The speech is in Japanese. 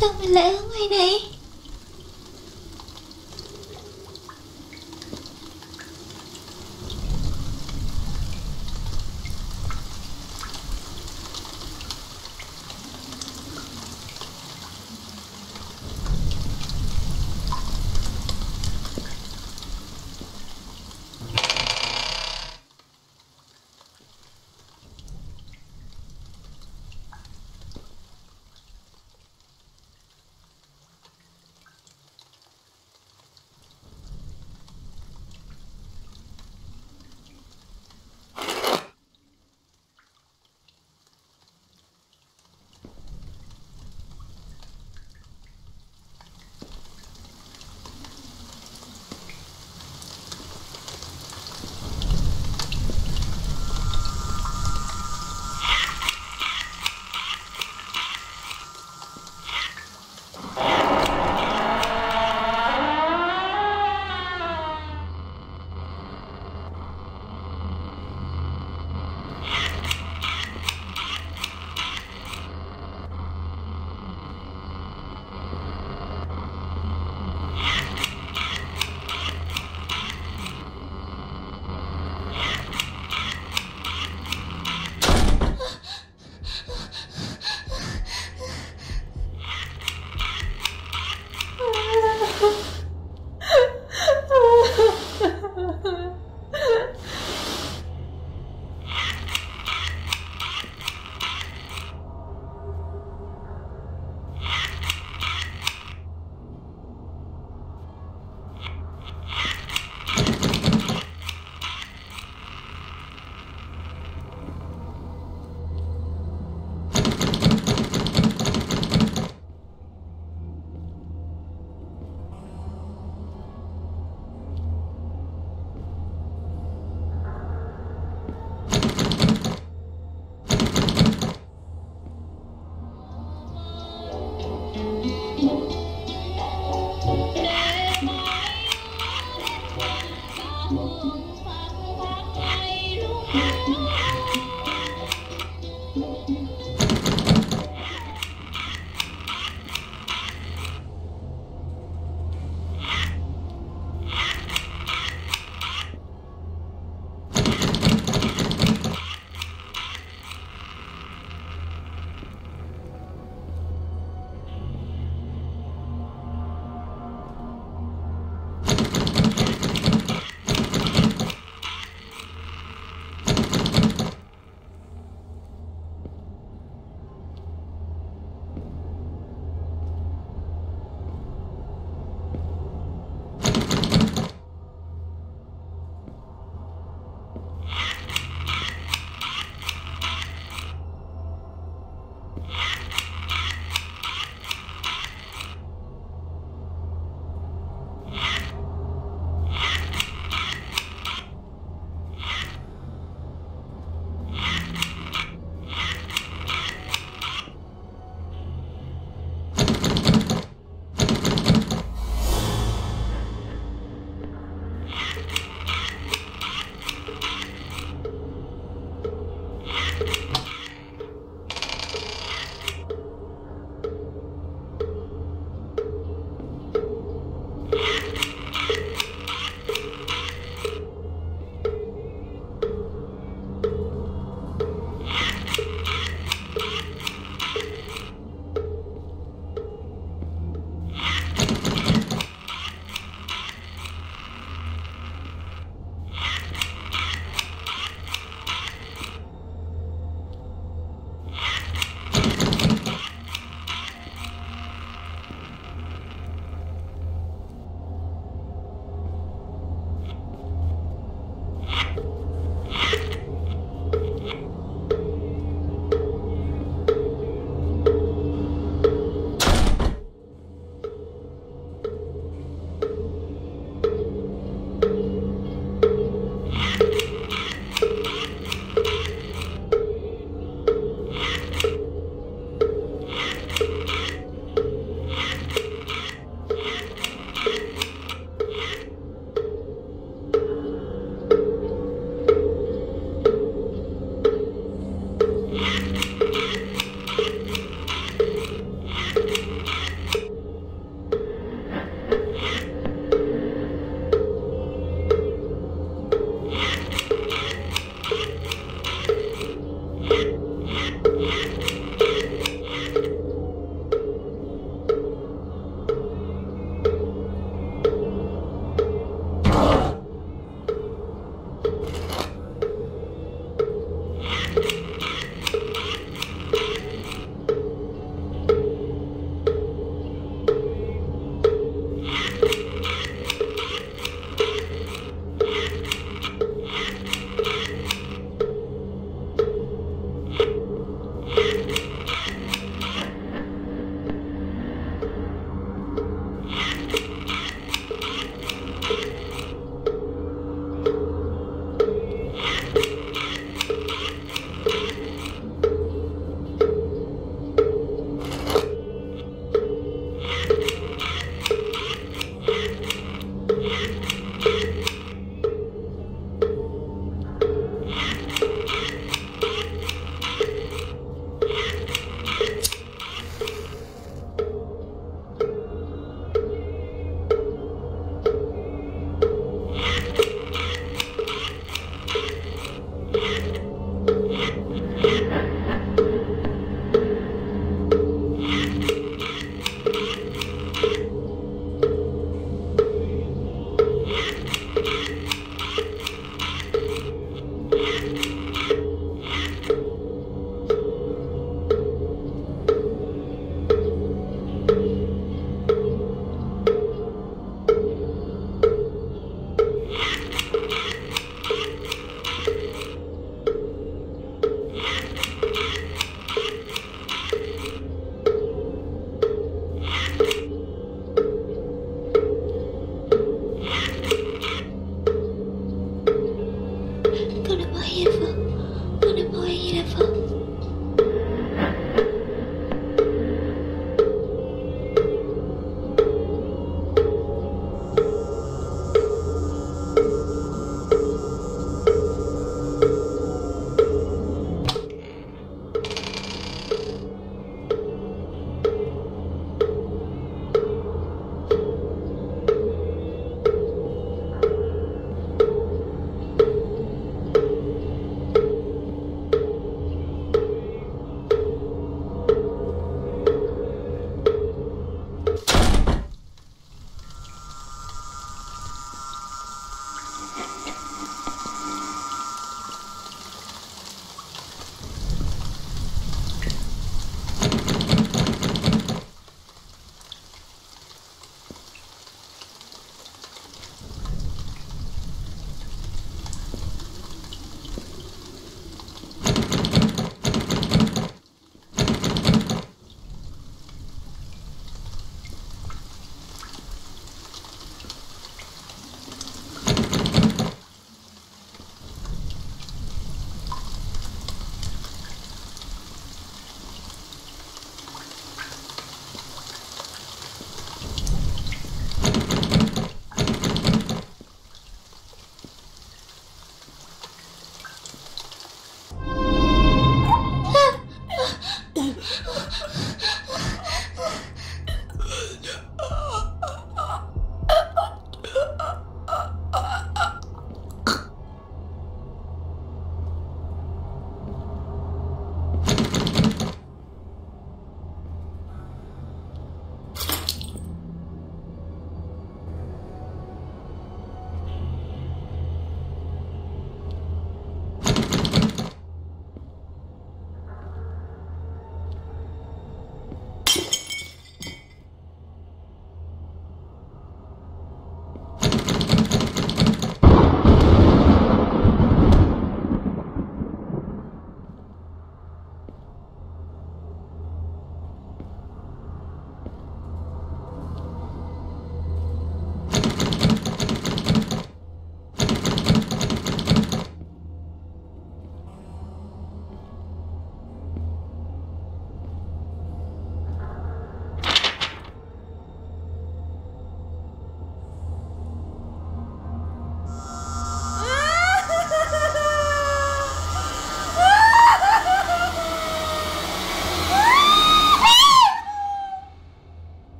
sao mình lại ở ngoài này? beautiful, beautiful, beautiful.